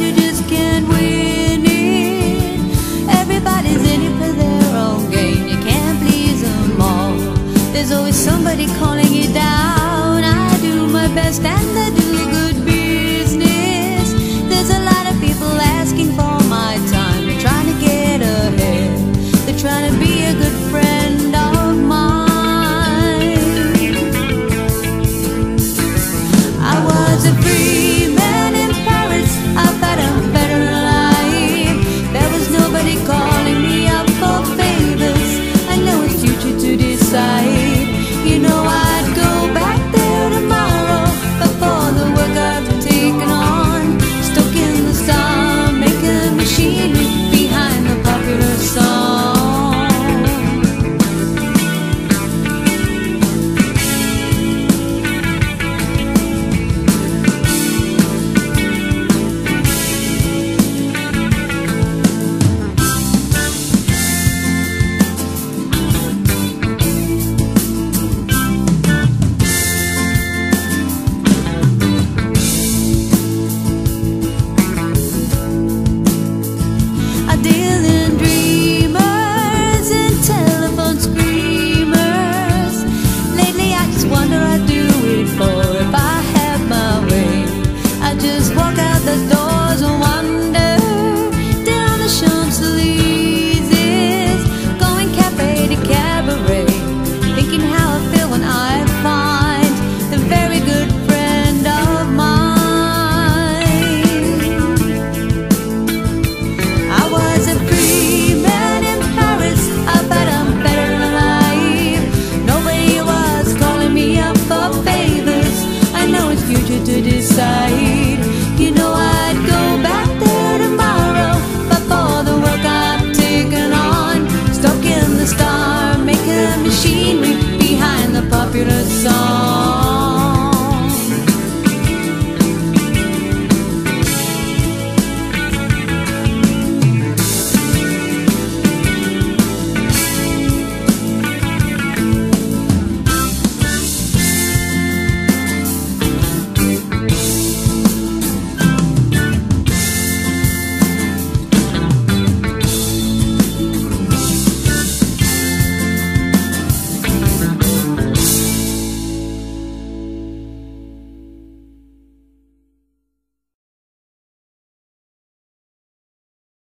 you just can't win it. Everybody's in it for their own gain, you can't please them all. There's always somebody calling you down. I do my best and I do Chile.